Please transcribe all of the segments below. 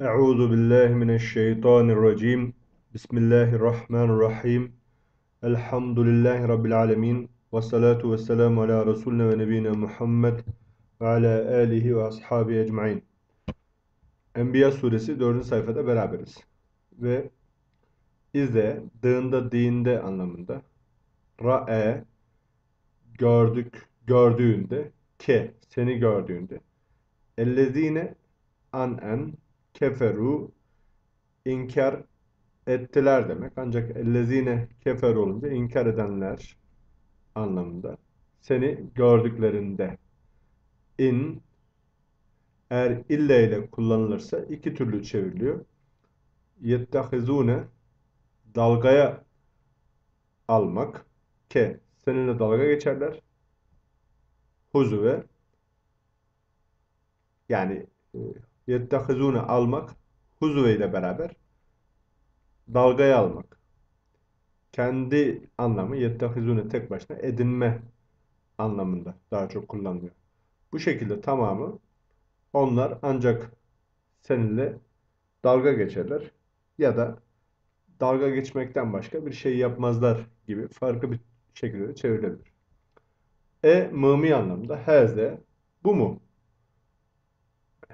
Euzu billahi mineşşeytanirracim. Bismillahirrahmanirrahim. Elhamdülillahi rabbil alamin. Ve salatu vesselamu ala resulina ve nebiyina Muhammed ve ala alihi ve ashabihi ecmaîn. Enbiya suresi 4. sayfada beraberiz. Ve izle, dığında, dinde anlamında. Ra'e, gördük, gördüğünde. Ke, seni gördüğünde. Ellezine, an-en, keferu, inkar ettiler demek. Ancak ellezine kefer olunca inkar edenler anlamında. Seni gördüklerinde in eğer ille ile kullanılırsa iki türlü çevriliyor. Yettehizune dalgaya almak ke seninle dalga geçerler. Huzuve yani e, yettehizune almak huzuve ile beraber dalgaya almak. Kendi anlamı yettehizune tek başına edinme anlamında daha çok kullanılıyor. Bu şekilde tamamı onlar ancak seninle dalga geçerler ya da dalga geçmekten başka bir şey yapmazlar gibi farklı bir şekilde çevrilebilir. E mımi anlamda heze bu mu?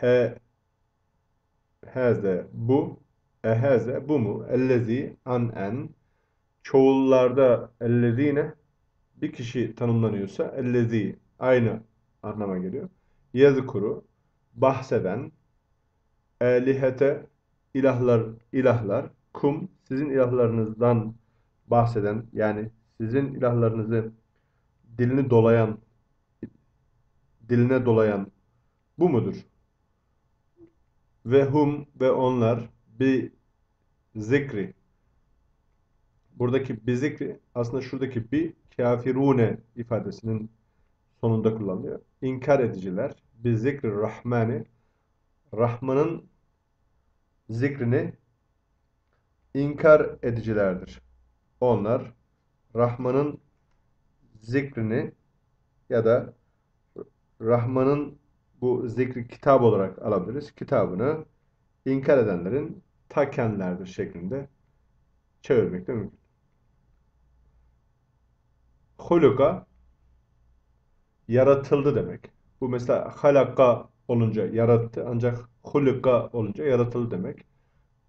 He heze bu e heze bu mu? Ellezi an en çoğullarda ellezine bir kişi tanımlanıyorsa ellezi aynı anlama geliyor. Yazkuru bahseden elihete ilahlar ilahlar kum sizin ilahlarınızdan bahseden yani sizin ilahlarınızı dilini dolayan diline dolayan bu mudur? Ve hum ve onlar bir zikri buradaki bir zikri aslında şuradaki bir kafirune ifadesinin sonunda kullanılıyor. İnkar ediciler bir zikri rahmani Rahman'ın zikrini inkar edicilerdir. Onlar Rahman'ın zikrini ya da Rahman'ın bu zikri kitap olarak alabiliriz. Kitabını inkar edenlerin ta kendilerdir şeklinde çevirmek de mümkün. Huluka yaratıldı demek. Bu mesela halaka olunca yarattı ancak huluka olunca yaratıldı demek.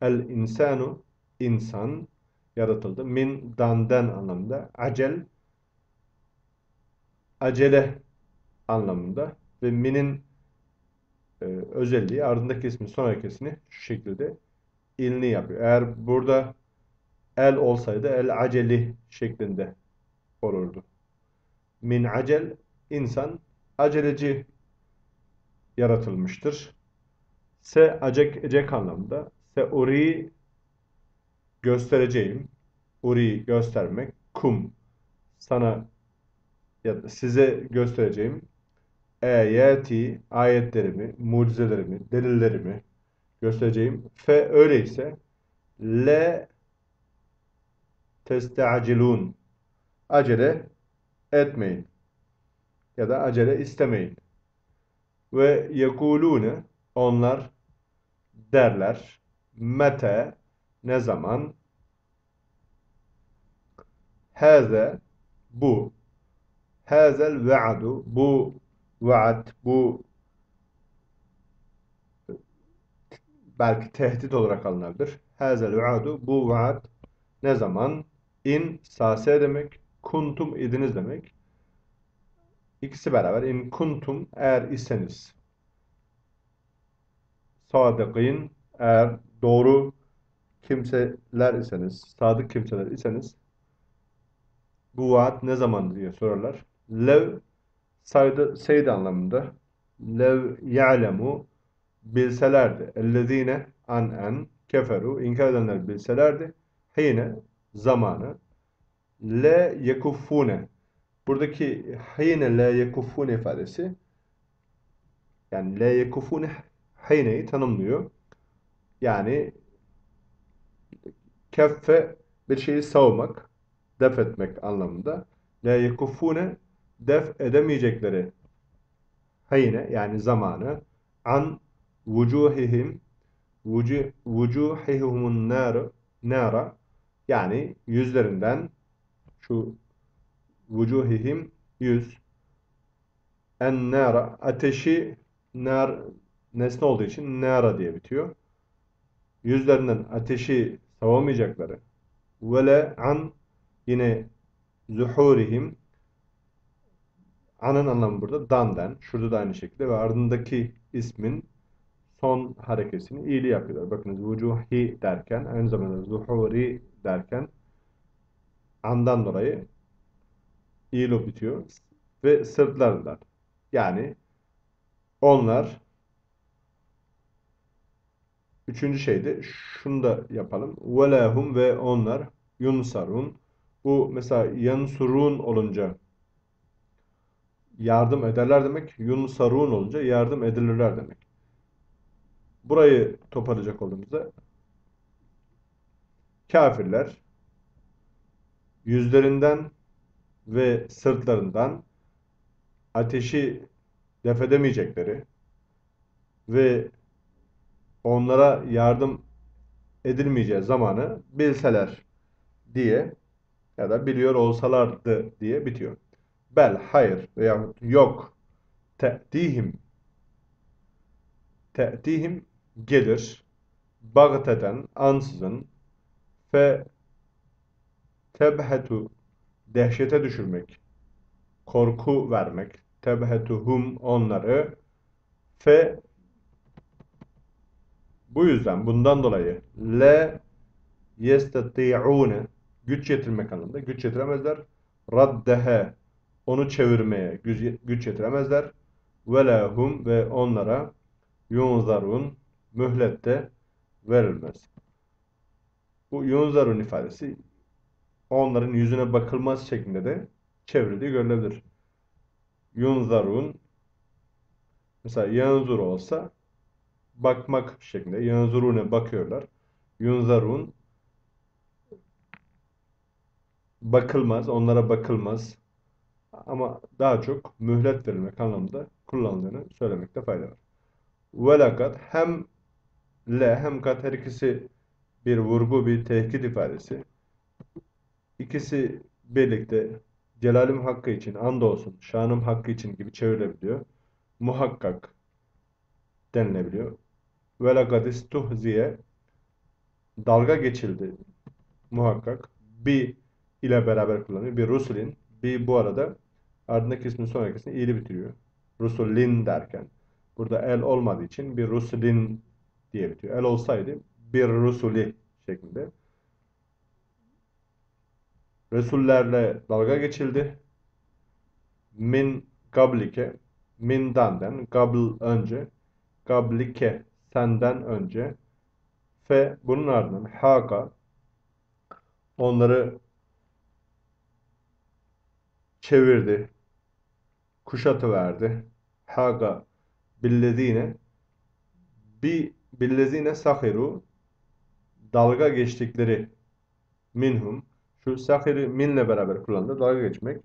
El insanu insan yaratıldı. Min danden anlamında. Acel acele anlamında ve minin e, özelliği ardındaki ismi sonraki ismi şu şekilde ilni yapıyor. Eğer burada el olsaydı el aceli şeklinde olurdu. Min acel insan aceleci yaratılmıştır. Se acek ecek anlamında. Se uri göstereceğim. Uri göstermek. Kum sana ya size göstereceğim. Eyati ayetlerimi, mucizelerimi, delillerimi göstereceğim. Fe öyleyse le testacilun acele etmeyin ya da acele istemeyin. Ve yekulune onlar derler mete ne zaman haze bu hazel ve'adu bu vaat bu belki tehdit olarak alınabilir. Hazel ve'adu bu vaat ne zaman in sase demek kuntum idiniz demek. İkisi beraber in kuntum eğer iseniz sadıkîn eğer doğru kimseler iseniz, sadık kimseler iseniz bu vaat ne zaman diye sorarlar. Lev saydı, seyd anlamında lev ya'lemu bilselerdi. Ellezine an en keferu inkar edenler bilselerdi. Hine zamanı le yekuffune buradaki hine le yekuffune ifadesi yani le yekuffune hineyi tanımlıyor. Yani keffe bir şeyi savmak, def etmek anlamında. La yekufune def vucu- vucuhihumun nar nara yani yüzlerinden şu vucuhihim yüz en nara ateşi nar nesne olduğu için nara diye bitiyor. Yüzlerinden ateşi savamayacakları ve an yine zuhurihim anın anlamı burada dandan. Şurada da aynı şekilde ve ardındaki ismin son harekesini iyili yapıyorlar. Bakınız vucuhi derken aynı zamanda zuhuri derken andan dolayı iyilo bitiyor. Ve sırtlarından. Yani onlar üçüncü şeyde şunu da yapalım. Velahum ve onlar yunsarun. Bu mesela yansurun olunca yardım ederler demek. Yunsarun olunca yardım edilirler demek. Burayı toparlayacak olduğumuzda kafirler yüzlerinden ve sırtlarından ateşi def edemeyecekleri ve onlara yardım edilmeyeceği zamanı bilseler diye ya da biliyor olsalardı diye bitiyor. Bel, hayır veya yok. Te'tihim. Te'tihim gelir. Bagteten, ansızın. Fe tebhetu dehşete düşürmek. Korku vermek. Tebhetuhum onları. Fe bu yüzden bundan dolayı le yestati'une güç yetirmek anlamında güç yetiremezler. Raddehe onu çevirmeye güç, güç yetiremezler. Ve lehum ve onlara yunzarun mühlette verilmez. Bu yunzarun ifadesi onların yüzüne bakılmaz şeklinde de çevrildiği görülebilir. Yunzarun mesela yanzur olsa bakmak şeklinde. Yanzurune bakıyorlar. Yunzarun bakılmaz, onlara bakılmaz. Ama daha çok mühlet verilmek anlamında kullanıldığını söylemekte fayda var. Velakat hem le hem kat her ikisi bir vurgu, bir tehdit ifadesi. İkisi birlikte celalim hakkı için, andolsun, şanım hakkı için gibi çevrilebiliyor. Muhakkak denilebiliyor. Velakad istuhziye dalga geçildi muhakkak. Bir ile beraber kullanıyor. Bir rusulin. Bir bu arada ardındaki ismin sonrakisini iyili bitiriyor. Rusulin derken. Burada el olmadığı için bir rusulin diye bitiyor. El olsaydı bir rusuli şeklinde. Resullerle dalga geçildi. Min gablike mindan'den gabl önce gablike senden önce fe bunun ardından haka onları çevirdi kuşatı verdi haka billezine bi billezine sahiru dalga geçtikleri minhum şu sahiri minle beraber kullanılır dalga geçmek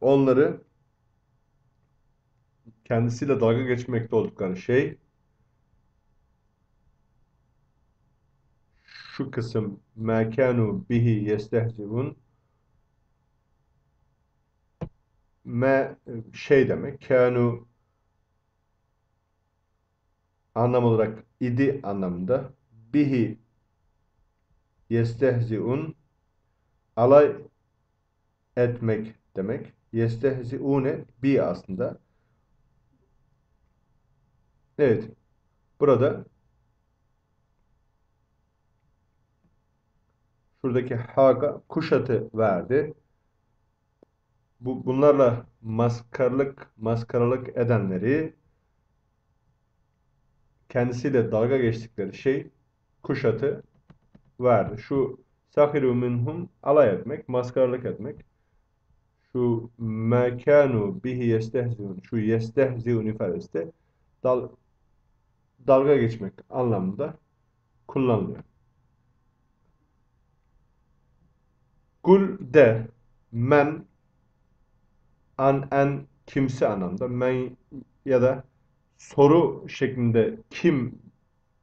onları kendisiyle dalga geçmekte oldukları şey şu kısım mekanu bihi yestehzivun me şey demek kanu anlam olarak idi anlamında bihi yestehziun alay etmek demek. Yestehziune bi aslında. Evet. Burada şuradaki haga kuşatı verdi. Bu, bunlarla maskarlık, maskaralık edenleri kendisiyle dalga geçtikleri şey kuşatı verdi. Şu sahiru minhum alay etmek, maskaralık etmek. Şu mekanu bihi yestehziun, şu yestehziun ifadesi de dal, dalga geçmek anlamında kullanılıyor. Kul de men an en kimse anlamda men ya da soru şeklinde kim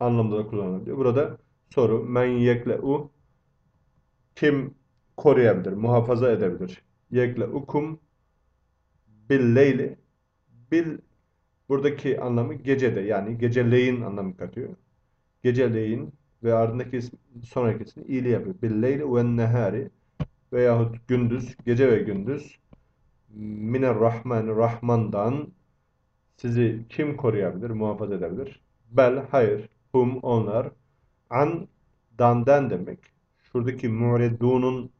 anlamda da kullanılabiliyor. Burada soru men yekle'u kim koruyabilir, muhafaza edebilir? Yekle'ukum bil leyli bil buradaki anlamı gecede yani geceleyin anlamı katıyor. Geceleyin ve ardındaki is- sonrakisini iyili yapıyor. Bil leyli ve nehari veyahut gündüz, gece ve gündüz miner rahman rahmandan sizi kim koruyabilir, muhafaza edebilir? Bel, hayır, hum, onlar, an, dandan demek. Şuradaki mu'ridunun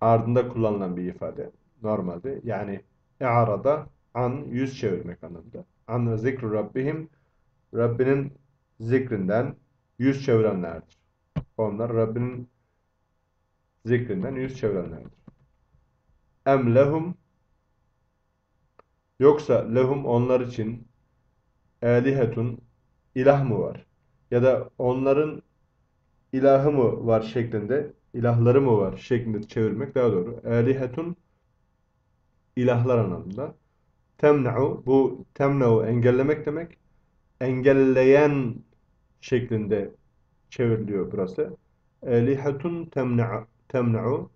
ardında kullanılan bir ifade normalde. Yani i'arada an yüz çevirmek anlamında. An zikru rabbihim Rabbinin zikrinden yüz çevirenlerdir. Onlar Rabbinin zikrinden yüz çevirenlerdir. Em lehum yoksa lehum onlar için elihetun ilah mı var? Ya da onların ilahı mı var şeklinde, ilahları mı var şeklinde çevirmek daha doğru. Elihetun ilahlar anlamında. Temna'u bu temna'u engellemek demek. Engelleyen şeklinde çevriliyor burası. Elihetun temna'u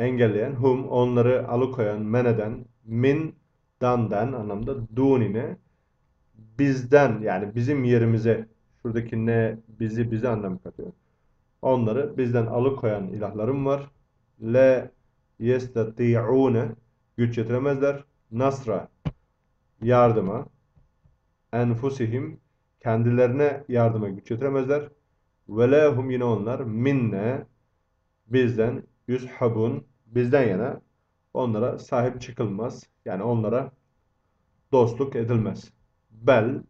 engelleyen, hum onları alıkoyan, men eden, min dandan anlamda dunine bizden yani bizim yerimize şuradaki ne bizi bize anlamı katıyor. Onları bizden alıkoyan ilahlarım var. Le yestati'une güç yetiremezler. Nasra yardıma enfusihim kendilerine yardıma güç yetiremezler. Ve lehum yine onlar minne bizden yüzhabun bizden yana onlara sahip çıkılmaz. Yani onlara dostluk edilmez. Bel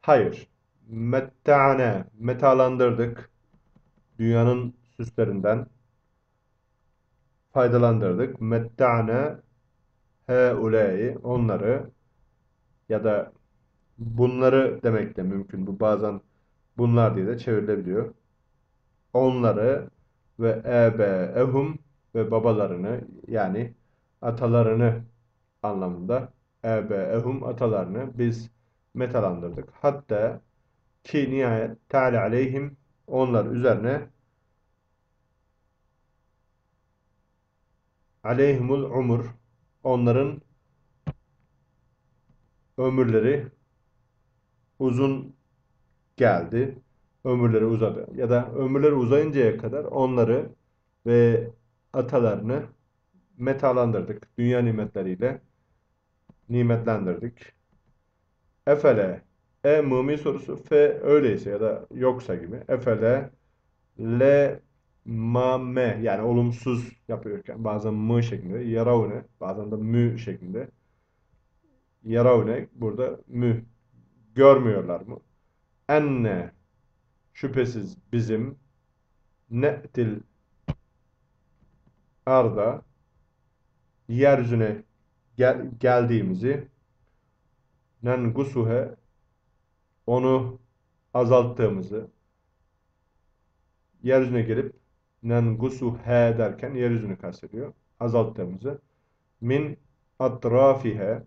hayır. Metta'ne metalandırdık. Dünyanın süslerinden faydalandırdık. Metta'ne heulâi onları ya da bunları demek de mümkün. Bu bazen bunlar diye de çevrilebiliyor. Onları ve ebeehum ve babalarını yani atalarını anlamında ebeehum atalarını biz metalandırdık. Hatta ki nihayet Teala aleyhim onlar üzerine aleyhimul umur onların ömürleri uzun geldi. Ömürleri uzadı. Ya da ömürleri uzayıncaya kadar onları ve atalarını metalandırdık. Dünya nimetleriyle nimetlendirdik. Efele e mumi sorusu fe öyleyse ya da yoksa gibi. Efele le ma me yani olumsuz yapıyorken bazen mı şeklinde yaravne bazen de mü şeklinde yaravne burada mü görmüyorlar mı? Enne şüphesiz bizim ne'til arda yeryüzüne gel, geldiğimizi nengusuhe onu azalttığımızı yeryüzüne gelip nengusuhe derken yeryüzünü kastediyor. Azalttığımızı min atrafihe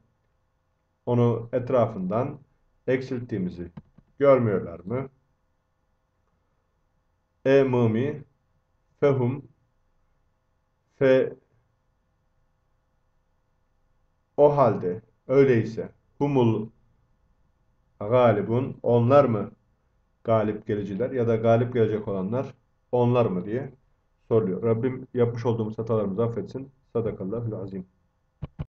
onu etrafından eksilttiğimizi görmüyorlar mı? E mumi fehum fe o halde öyleyse humul galibun onlar mı galip geliciler ya da galip gelecek olanlar onlar mı diye soruluyor. Rabbim yapmış olduğumuz hatalarımızı affetsin. Sadakallahül azim.